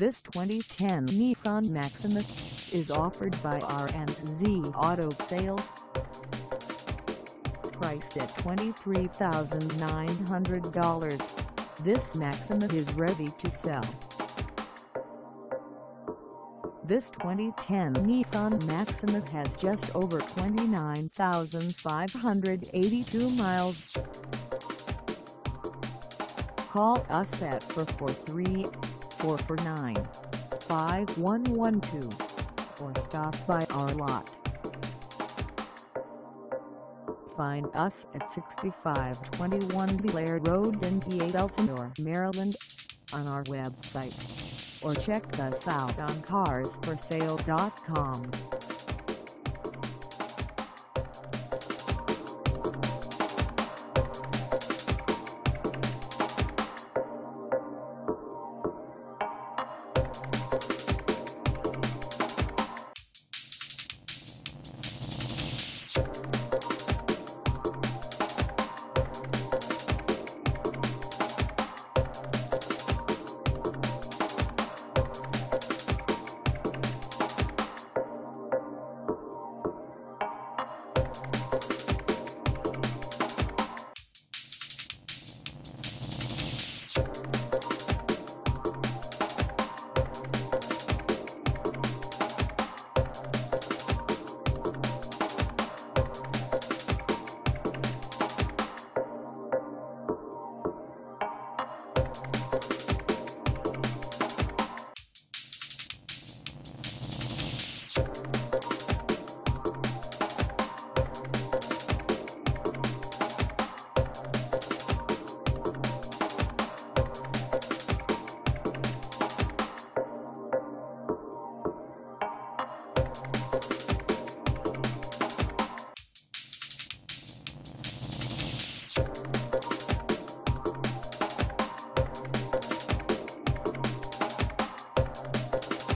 This 2010 Nissan Maxima is offered by R&Z Auto Sales. Priced at $23,900, this Maxima is ready to sell. This 2010 Nissan Maxima has just over 29,582 miles. Call us at 443-449-5112 or stop by our lot. Find us at 6521 Belair Road in Baltimore, Maryland on our website or check us out on carsforsale.com. Thank